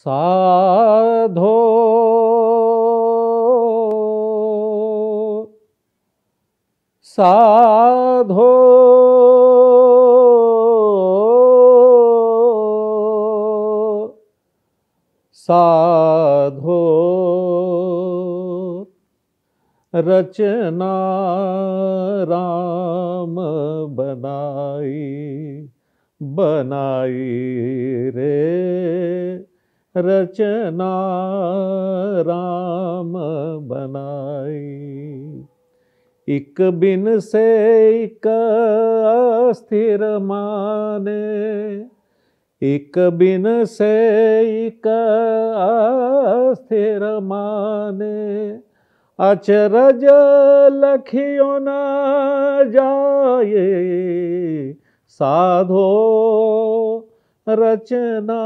साधो। साधो। साधो। रचना राम बनाई बनाई रे। रचना राम बनाई। एक बिन से एक अस्थिर माने। एक बिन से एक अस्थिर माने। अचरज लखियो न जाए। साधो रचना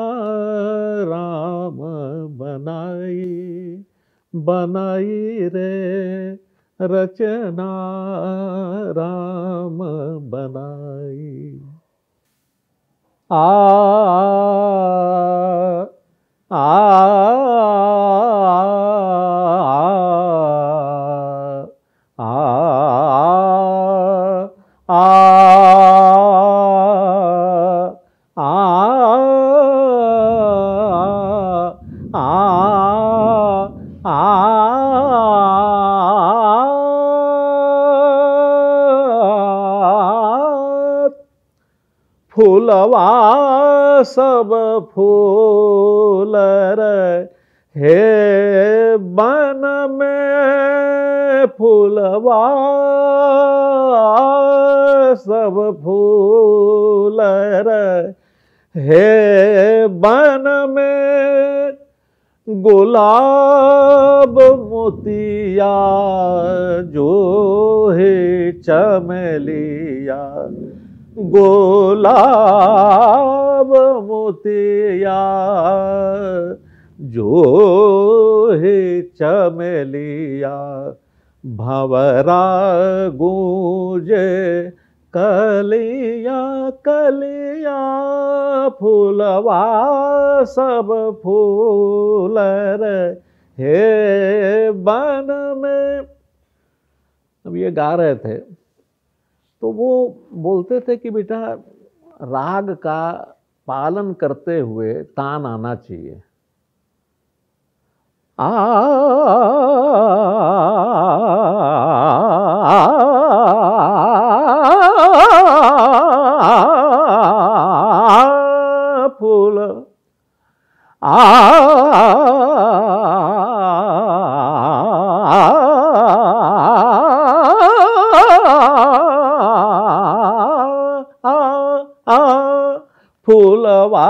बनाई रे रचना राम बनाई आ आ फूलवा सब फूल हे बन में फूलवा सब फूल हे बन में गुलाब मोतिया जो है चमेलिया। गोलाब मोतिया, जो है चमेलिया, भंवरा गूंजे कलिया कलिया फूलवा सब फूल हे बन में। अब ये गा रहे थे। तो वो बोलते थे कि बेटा, राग का पालन करते हुए तान आना चाहिए। आ, फूल, आ फूलवा